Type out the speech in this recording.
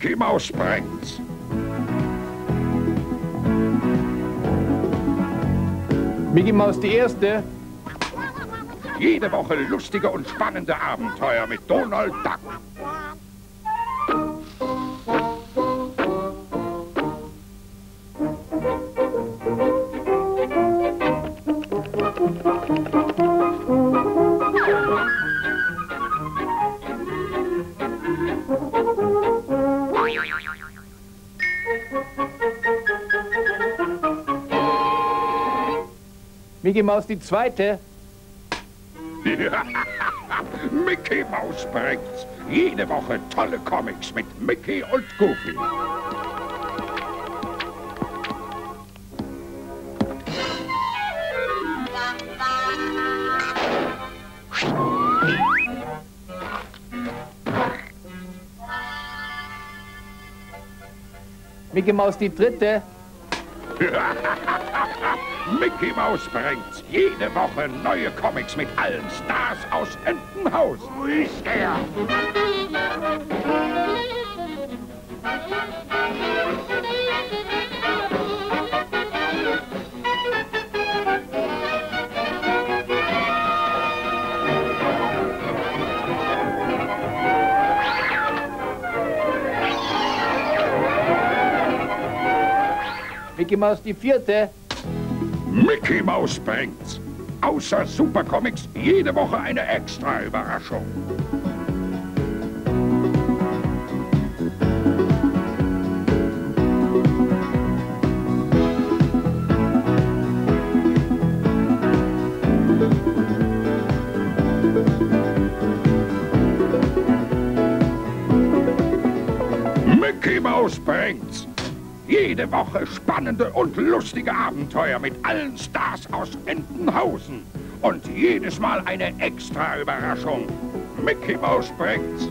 Mickey Maus bringt's. Mickey Maus die Erste. Jede Woche lustige und spannende Abenteuer mit Donald Duck. Mickey Maus die Zweite. Mickey Maus bringt's. Jede Woche tolle Comics mit Mickey und Goofy. Mickey Maus die Dritte. Mickey Maus bringt's. Jede Woche neue Comics mit allen Stars aus Entenhausen. Wo ist er? Mickey Maus die Vierte. Mickey Maus bringt's. Außer Supercomics jede Woche eine extra Überraschung. Mickey Maus bringt's. Jede Woche spannende und lustige Abenteuer mit allen Stars aus Entenhausen. Und jedes Mal eine extra Überraschung. Mickey Maus bringt's.